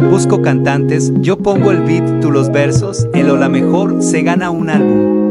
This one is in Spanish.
Busco cantantes, yo pongo el beat, tú los versos, el o la mejor se gana un álbum.